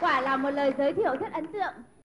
quả là một lời giới thiệu rất ấn tượng.